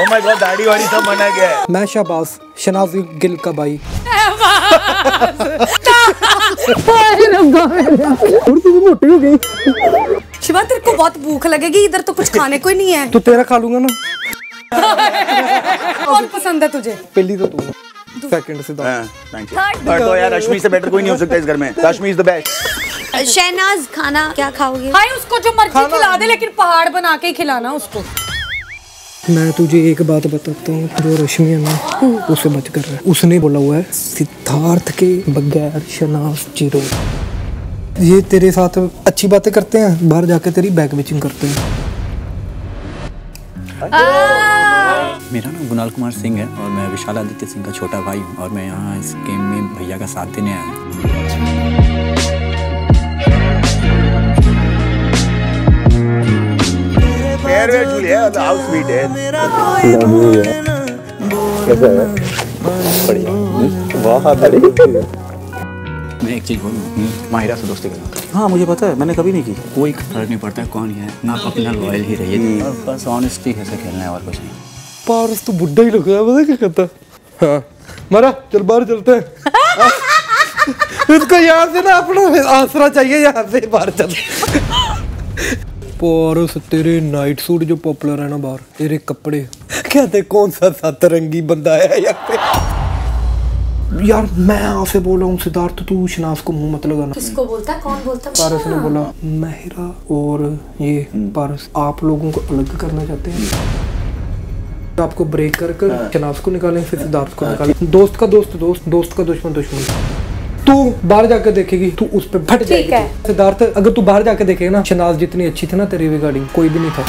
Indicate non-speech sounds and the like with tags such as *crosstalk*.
Oh my God दाढ़ी वाड़ी सब बना गया है। मैं शाहबाज शनाज गिल का भाई। शिवा तेरे को बहुत भूख लगेगी इधर तो कुछ खाने को ही नहीं है। तो तेरा खा लूँगा ना? कौन पसंद है तुझे? पहली तो तू। सेकंड से यू पर तो यार रश्मि से बेटर कोई नहीं हो सकता इस घर में। Rashmi is the best Shahnaz खाना क्या खाओगे? भाई उसको जो मर्ज़ी खिला दे लेकिन पहाड़ बना के खिलाना उसको। मैं तुझे एक बात बताता हूँ जो रश्मि है ना उससे बच कर। रहा है उसने बोला हुआ है सिद्धार्थ के बगैर शनाज ज़ीरो। ये तेरे साथ अच्छी बातें करते हैं बाहर जाके तेरी बैक बिचिंग करते हैं। मेरा नाम गुनाल कुमार सिंह है और मैं विशाल आदित्य सिंह का छोटा भाई हूँ और मैं यहाँ इस गेम में भैया का साथ देने आया हूँ। स्वीट है मैं एक चीज़ बोलूँ? माहिरा से दोस्ती करना हाँ मुझे पता है मैंने कभी नहीं की। कोई फ़र्क नहीं पड़ता कौन है ना अपना लॉयल ही रहिए। और बस ऑनेस्टी कैसे खेलना है और कुछ नहीं। पारस तो बुढ़ा ही लग रहा है पता क्या कहता हाँ? मारा चल बाहर चलते हैं। *laughs* इसको यहाँ से ना अपना आसरा चाहिए यहाँ से बाहर चल पारस तेरे नाइट सूट जो पॉपुलर है ना बाहर तेरे कपड़े। कहते कौन सा सतरंगी बंदा है यहाँ पे यार मैं आपसे बोल रहा हूँ सिद्धार्थ तू शनाज को मुँह मत लगाना। किसको बोलता है? कौन बोलता है? पारस ने बोला महिरा और ये पारस आप लोगों को अलग करना चाहते हैं? आपको ब्रेक कर कर शनाज को निकालें फिर सिद्धार्थ को निकालें। दोस्त का दोस्त दोस्त दोस्त का दुश्मन दुश्मन। तू बाहर जाकर देखेगी तू उस पर फट जाएगी। सिद्धार्थ अगर तू बाहर जाकर देखेगा ना शनाज जितनी अच्छी थी ना तेरी रिगार्डिंग कोई भी नहीं था।